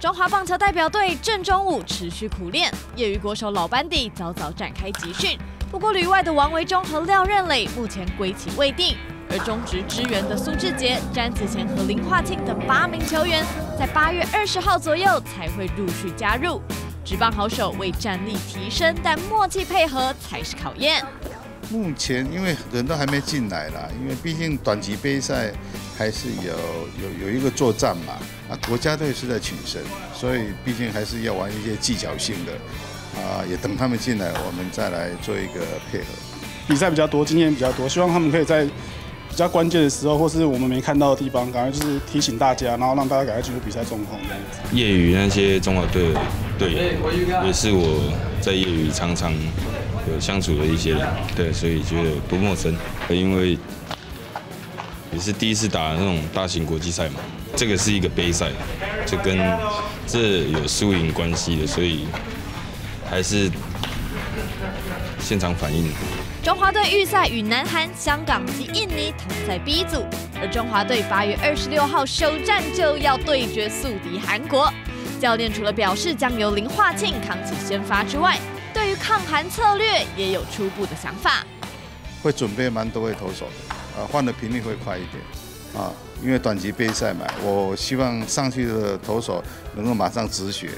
中华棒球代表队正中午持续苦练，业余国手老班底早早展开集训。不过旅外的王维忠和廖任磊目前归期未定，而中职支援的苏志杰、詹子贤和林化庆等八名球员，在八月二十号左右才会陆续加入。职棒好手为战力提升，但默契配合才是考验。目前因为人都还没进来啦，因为毕竟短期杯赛还是有有有一个作战嘛，啊，国家队是在取胜，所以毕竟还是要玩一些技巧性的，啊，也等他们进来，我们再来做一个配合。比赛比较多，经验比较多，希望他们可以在比较关键的时候，或是我们没看到的地方，赶快就是提醒大家，然后让大家赶快进入比赛状况这样子。业余那些中华队队员，也是我在业余常常。有相处的一些人，对，所以觉得不陌生。因为也是第一次打那种大型国际赛嘛，这个是一个杯赛，就跟这有输赢关系的，所以还是现场反应。中华队预赛与南韩、香港及印尼同在 B 组，而中华队八月二十六号首战就要对决宿敌韩国。教练除了表示将由林化庆扛起先发之外，对于抗寒策略也有初步的想法，会准备蛮多位投手的，啊，换的频率会快一点，啊，因为短期杯赛嘛，我希望上去的投手能够马上止血，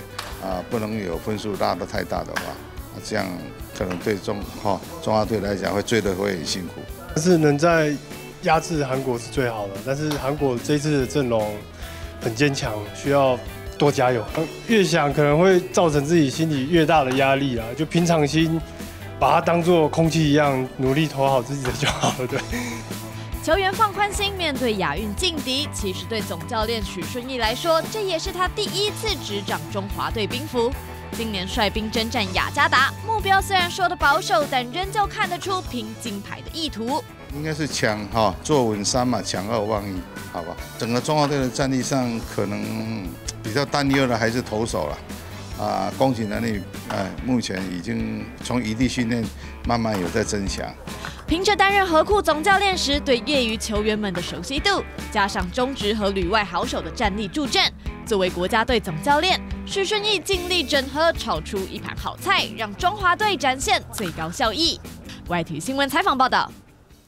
啊，不能有分数拉得太大的话，这样可能对中哈中华队来讲会追得会很辛苦。但是能在压制韩国是最好的，但是韩国这次的阵容很坚强，需要。多加油！越想可能会造成自己心里越大的压力啊。就平常心，把它当做空气一样，努力投好自己的就好了。对。球员放宽心，面对亚运劲敌，其实对总教练许顺义来说，这也是他第一次执掌中华队兵符。今年率兵征战雅加达，目标虽然说的保守，但仍旧看得出拼金牌的意图。应该是抢哈，坐稳三嘛，抢二万一，好吧？整个中华队的战力上可能。比较担忧的还是投手了，啊，攻击能力，哎，目前已经从异地训练慢慢有在增强。凭着担任河库总教练时对业余球员们的熟悉度，加上中职和旅外好手的战力助阵，作为国家队总教练，许顺义尽力整合，炒出一盘好菜，让中华队展现最高效益。外体新闻采访报道。